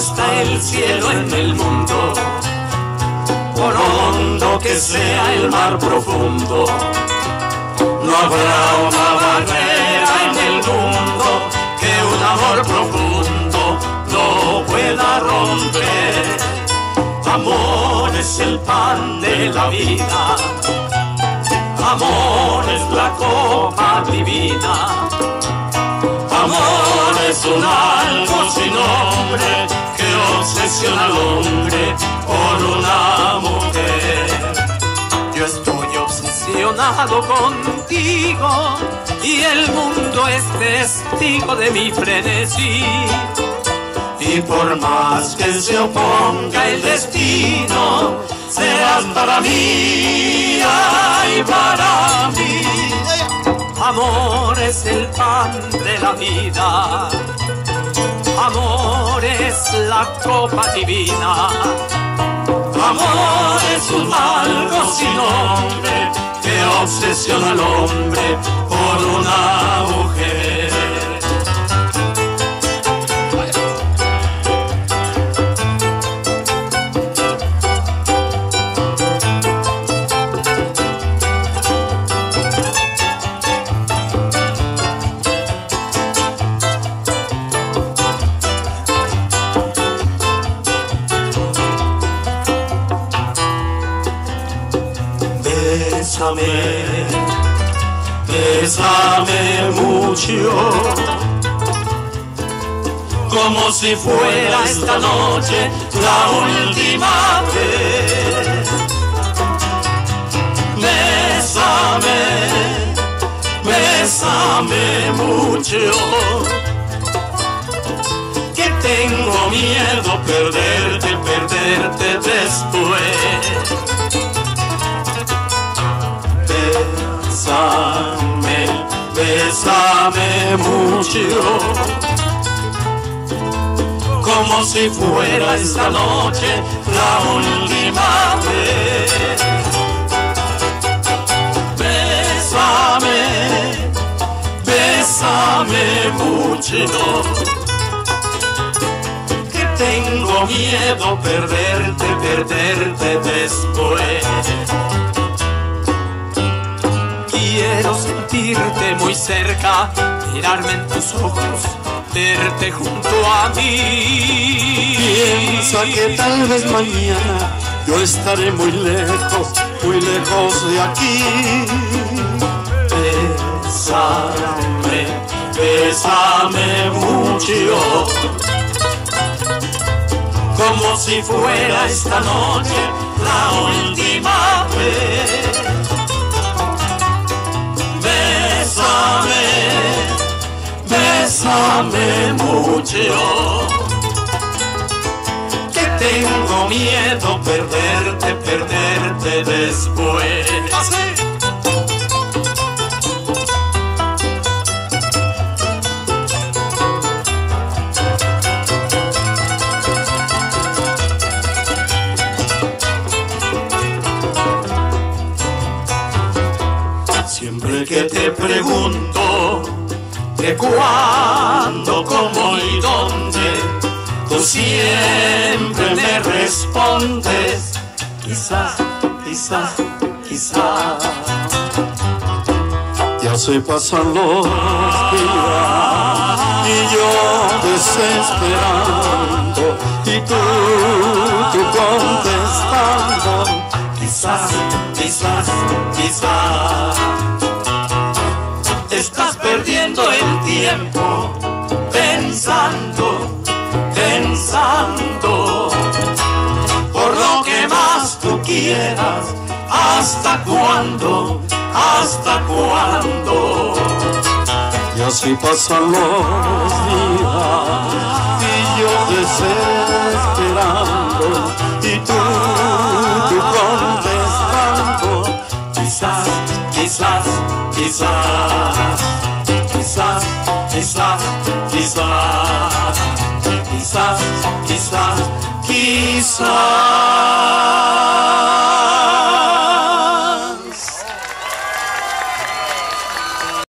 está el cielo en el mundo, por hondo que sea el mar profundo, no habrá una barrera en el mundo que un amor profundo no pueda romper. Amor es el pan de la vida, amor es la copa divina. Amor es un algo sin nombre que obsesiona al hombre por una mujer. Yo estoy obsesionado contigo y el mundo es testigo de mi frenesí. Y por más que se oponga el destino, serás para mí y para mí. Amor es el pan de la vida. Amor es la copa divina. Amor es un algo sin nombre que obsesiona al hombre por una Bésame, bésame mucho, como si fuera esta noche la última vez. Bésame, bésame mucho, que tengo miedo perderte, perderte después. Bésame, bésame mucho, como si fuera esta noche la última vez. Bésame, bésame mucho, que tengo miedo perderte, perderte después. Quiero sentirte muy cerca, mirarme en tus ojos, verte junto a mí. Piensa que tal vez mañana yo estaré muy lejos, muy lejos de aquí. Bésame, bésame mucho, como si fuera esta noche la última vez. Bésame mucho, que tengo miedo perderte, perderte después. Siempre que te pregunto de cuándo, cómo y dónde, tú siempre me respondes, quizás, quizás, quizás. Ya se pasan los días y yo desesperando y tú, tú contestando. Quizás, quizás, quizás. Estás perdiendo el tiempo pensando, pensando. Por lo que más tú quieras, ¿hasta cuándo? ¿Hasta cuándo? Y así pasan los días y yo desesperando y tú, tú contestando. Quizás, Islas, Islas, Islas, Islas, Islas, Islas, Islas, Islas.